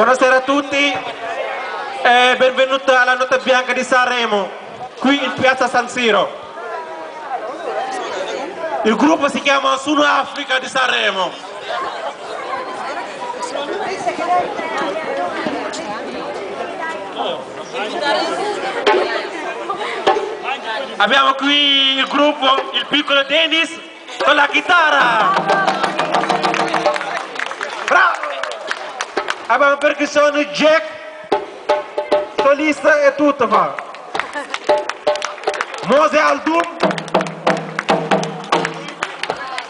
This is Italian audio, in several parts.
Buonasera a tutti e benvenuti alla Notte Bianca di Sanremo, qui in piazza San Siro. Il gruppo si chiama Suno Africa di Sanremo. Abbiamo qui il gruppo, il piccolo Dennis con la chitarra. Abbiamo percussione Jack, solista e tutto fa. Mose Aldum,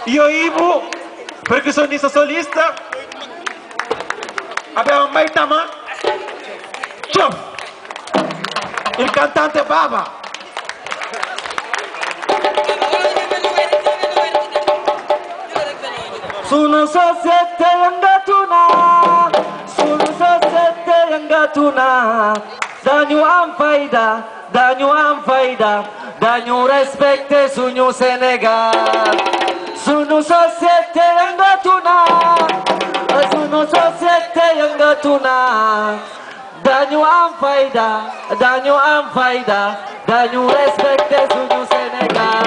io Ibu, percussionista solista. Abbiamo Maitama, Ciao! il cantante Baba. Suno sosette yang gak tuna Suno sosette natuna dañu am fayda dañu am fayda dañu respecté suñu Sénégal. Suñu société yëngatuna suñu société yëngatuna dañu am fayda dañu am fayda dañu respecté suñu Sénégal.